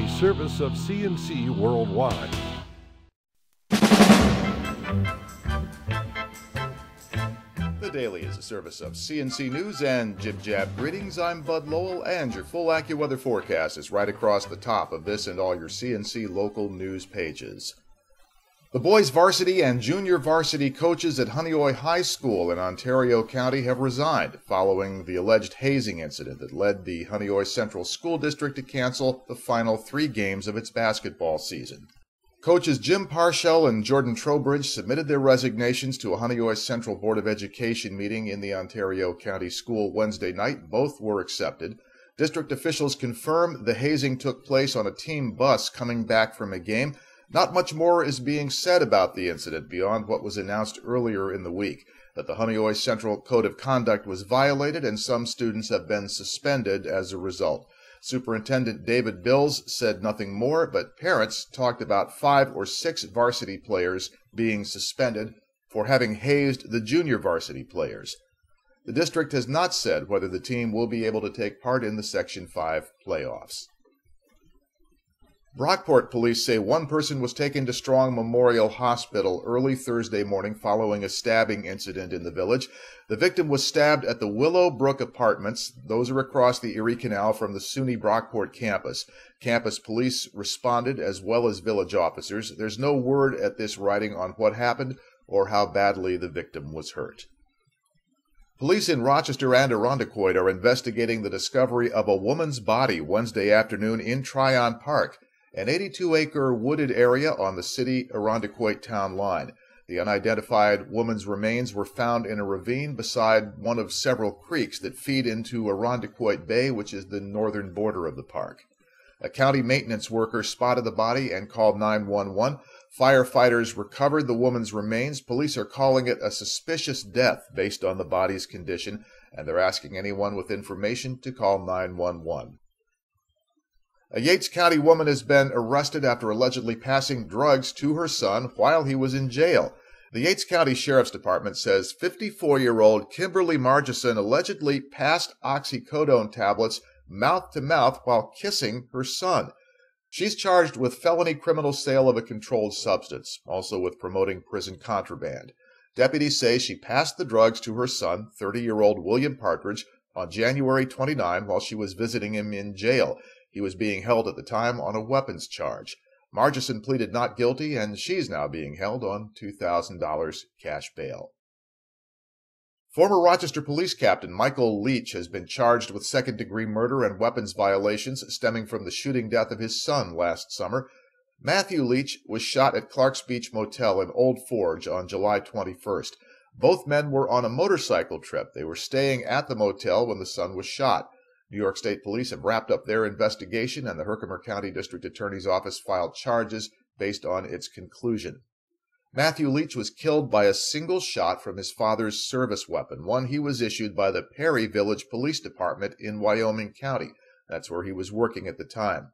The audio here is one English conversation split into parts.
a service of CNC Worldwide. The Daily is a service of CNC News and Jib Jab. Greetings, I'm Bud Lowell, and your full AccuWeather forecast is right across the top of this and all your CNC local news pages. The boys varsity and junior varsity coaches at Honeoye High School in Ontario County have resigned following the alleged hazing incident that led the Honeoye Central School District to cancel the final three games of its basketball season. Coaches Jim Parshall and Jordan Trowbridge submitted their resignations to a Honeoye Central Board of Education meeting in the Ontario County School Wednesday night. Both were accepted. District officials confirm the hazing took place on a team bus coming back from a game not much more is being said about the incident beyond what was announced earlier in the week that the Honeoye Central Code of Conduct was violated and some students have been suspended as a result. Superintendent David Bills said nothing more, but parents talked about five or six varsity players being suspended for having hazed the junior varsity players. The district has not said whether the team will be able to take part in the Section 5 playoffs. Brockport police say one person was taken to Strong Memorial Hospital early Thursday morning following a stabbing incident in the village. The victim was stabbed at the Willow Brook Apartments. Those are across the Erie Canal from the SUNY Brockport campus. Campus police responded as well as village officers. There's no word at this writing on what happened or how badly the victim was hurt. Police in Rochester and Irondequoit are investigating the discovery of a woman's body Wednesday afternoon in Tryon Park an 82 acre wooded area on the city Irondequoit town line. The unidentified woman's remains were found in a ravine beside one of several creeks that feed into Irondequoit Bay, which is the northern border of the park. A county maintenance worker spotted the body and called 911. Firefighters recovered the woman's remains. Police are calling it a suspicious death based on the body's condition, and they're asking anyone with information to call 911. A Yates County woman has been arrested after allegedly passing drugs to her son while he was in jail. The Yates County Sheriff's Department says 54 year old Kimberly Margison allegedly passed oxycodone tablets mouth to mouth while kissing her son. She's charged with felony criminal sale of a controlled substance, also with promoting prison contraband. Deputies say she passed the drugs to her son, 30 year old William Partridge, on January 29 while she was visiting him in jail. He was being held at the time on a weapons charge. Margison pleaded not guilty, and she's now being held on $2,000 cash bail. Former Rochester Police Captain Michael Leach has been charged with second degree murder and weapons violations stemming from the shooting death of his son last summer. Matthew Leach was shot at Clark's Beach Motel in Old Forge on July 21st. Both men were on a motorcycle trip. They were staying at the motel when the son was shot. New York State Police have wrapped up their investigation, and the Herkimer County District Attorney's Office filed charges based on its conclusion. Matthew Leach was killed by a single shot from his father's service weapon, one he was issued by the Perry Village Police Department in Wyoming County. That's where he was working at the time.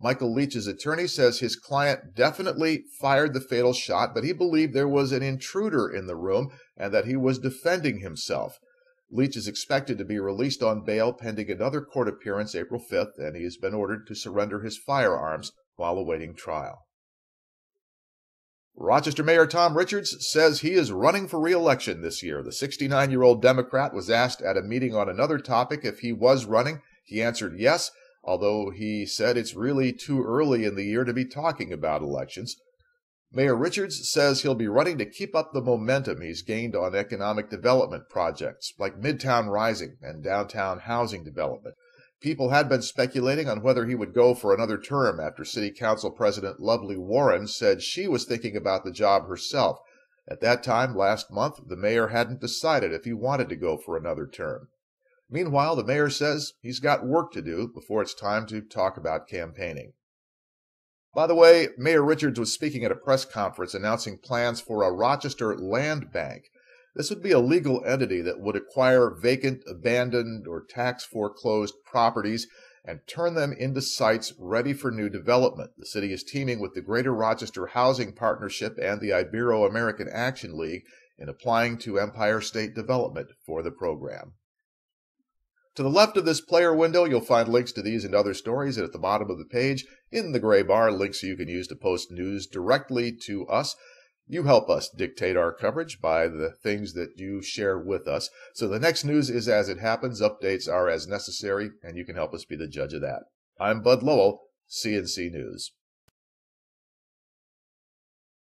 Michael Leach's attorney says his client definitely fired the fatal shot, but he believed there was an intruder in the room and that he was defending himself. Leach is expected to be released on bail pending another court appearance April 5th, and he has been ordered to surrender his firearms while awaiting trial. Rochester Mayor Tom Richards says he is running for re-election this year. The 69-year-old Democrat was asked at a meeting on another topic if he was running. He answered yes, although he said it's really too early in the year to be talking about elections. Mayor Richards says he'll be running to keep up the momentum he's gained on economic development projects like Midtown Rising and downtown housing development. People had been speculating on whether he would go for another term after City Council President Lovely Warren said she was thinking about the job herself. At that time, last month, the mayor hadn't decided if he wanted to go for another term. Meanwhile, the mayor says he's got work to do before it's time to talk about campaigning. By the way, Mayor Richards was speaking at a press conference announcing plans for a Rochester land bank. This would be a legal entity that would acquire vacant, abandoned, or tax foreclosed properties and turn them into sites ready for new development. The city is teaming with the Greater Rochester Housing Partnership and the Ibero American Action League in applying to Empire State Development for the program. To the left of this player window, you'll find links to these and other stories, and at the bottom of the page, in the gray bar, links you can use to post news directly to us. You help us dictate our coverage by the things that you share with us. So the next news is as it happens, updates are as necessary, and you can help us be the judge of that. I'm Bud Lowell, CNC News.